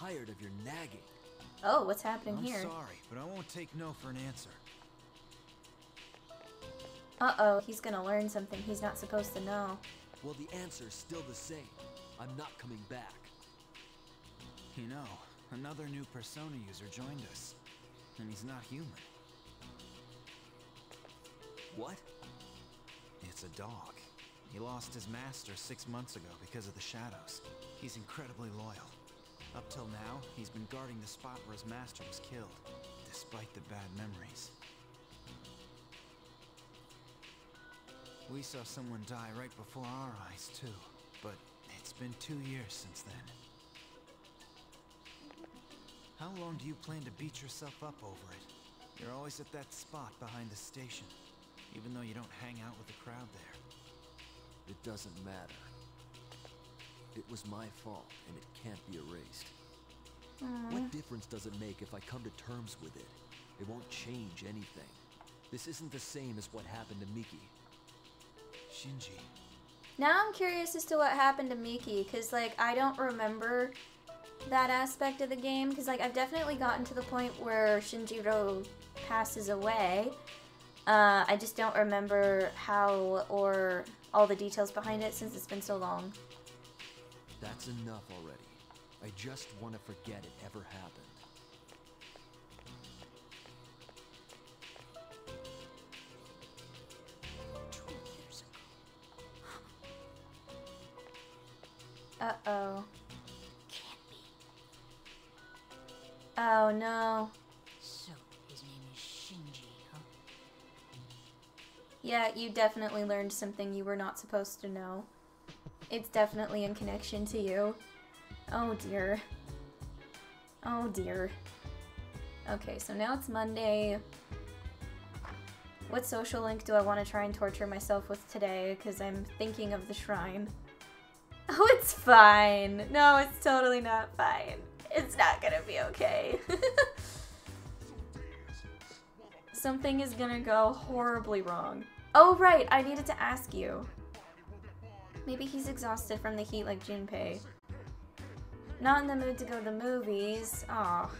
tired of your nagging. Oh, what's happening I'm here? sorry, but I won't take no for an answer. Uh-oh, he's gonna learn something he's not supposed to know. Well, the answer's still the same. I'm not coming back. You know, another new Persona user joined us. And he's not human. What? It's a dog. He lost his master six months ago because of the shadows. He's incredibly loyal. Up till now, he's been guarding the spot where his master was killed, despite the bad memories. We saw someone die right before our eyes, too. But it's been two years since then. How long do you plan to beat yourself up over it? You're always at that spot behind the station, even though you don't hang out with the crowd there. It doesn't matter. Was my fault, and it can't be erased. What difference does it make if I come to terms with it? It won't change anything. This isn't the same as what happened to Miki. Shinji, Now I'm curious as to what happened to Miki, because, like, I don't remember that aspect of the game, because, like, I've definitely gotten to the point where Shinjiro passes away. Uh, I just don't remember how or all the details behind it since it's been so long. That's enough already. I just want to forget it ever happened. two years ago. Uh-oh. Can't be. Oh, no. So, his name is Shinji, huh? Yeah, you definitely learned something you were not supposed to know. It's definitely in connection to you. Oh dear. Oh dear. Okay, so now it's Monday. What social link do I want to try and torture myself with today? Because I'm thinking of the shrine. Oh, it's fine. No, it's totally not fine. It's not gonna be okay. Something is gonna go horribly wrong. Oh, right, I needed to ask you. Maybe he's exhausted from the heat like Junpei. Not in the mood to go to the movies. Aw,